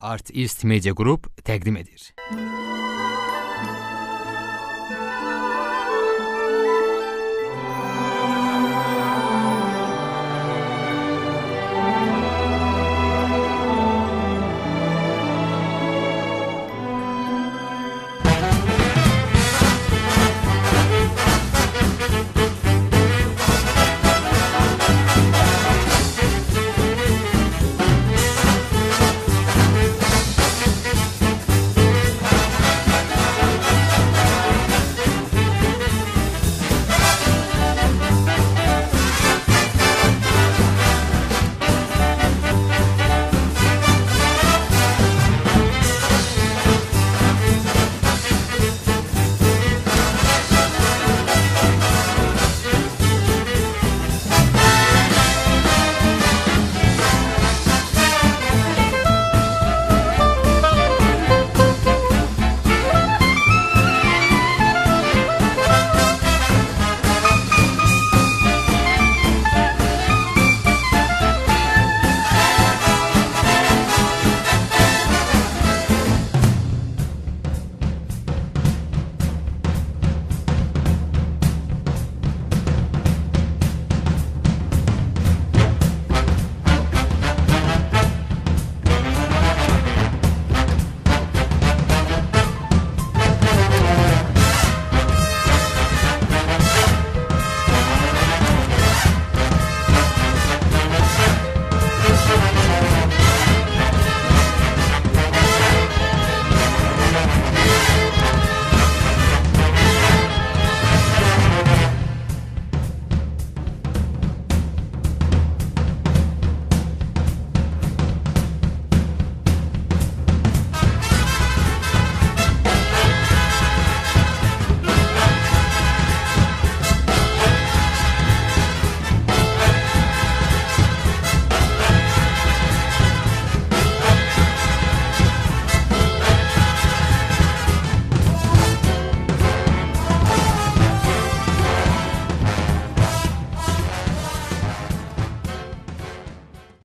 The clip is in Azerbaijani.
Art East Media Group təqdim edir.